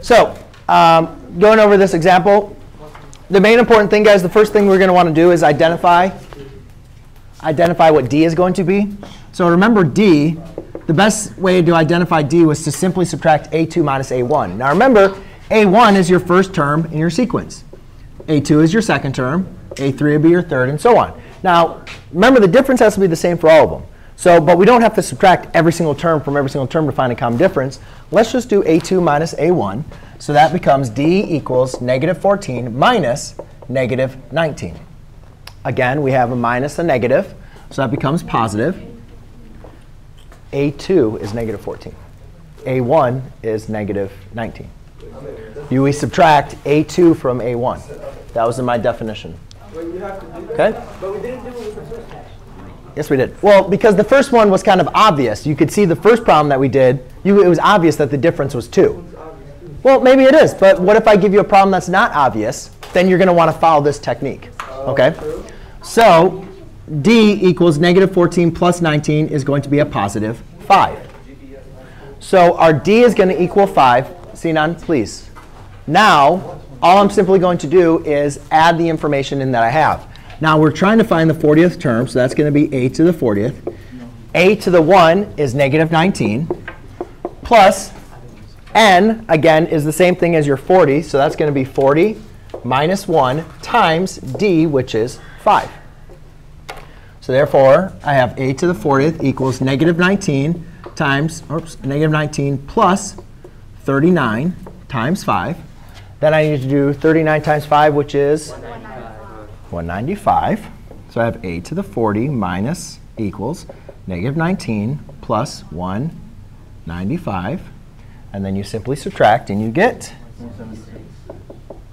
So um, going over this example, the main important thing, guys, the first thing we're going to want to do is identify, identify what d is going to be. So remember d, the best way to identify d was to simply subtract a2 minus a1. Now remember, a1 is your first term in your sequence. a2 is your second term. a3 would be your third, and so on. Now, remember, the difference has to be the same for all of them. So, but we don't have to subtract every single term from every single term to find a common difference. Let's just do a2 minus a1. So that becomes d equals negative 14 minus negative 19. Again, we have a minus a negative, so that becomes positive. a2 is negative 14. a1 is negative 19. You we subtract a2 from a1. That was in my definition. Okay? Yes, we did. Well, because the first one was kind of obvious. You could see the first problem that we did, you, it was obvious that the difference was 2. Well, maybe it is. But what if I give you a problem that's not obvious? Then you're going to want to follow this technique. OK? So d equals negative 14 plus 19 is going to be a positive 5. So our d is going to equal 5. Sinan, please. Now, all I'm simply going to do is add the information in that I have. Now, we're trying to find the 40th term, so that's going to be a to the 40th. a to the 1 is negative 19, plus n, again, is the same thing as your 40, so that's going to be 40 minus 1 times d, which is 5. So therefore, I have a to the 40th equals negative 19 times, oops, negative 19 plus 39 times 5. Then I need to do 39 times 5, which is 195. So I have a to the 40 minus equals negative 19 plus 195. And then you simply subtract, and you get,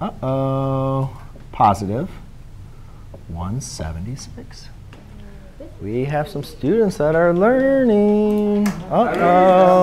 uh-oh, positive 176. We have some students that are learning. Uh-oh.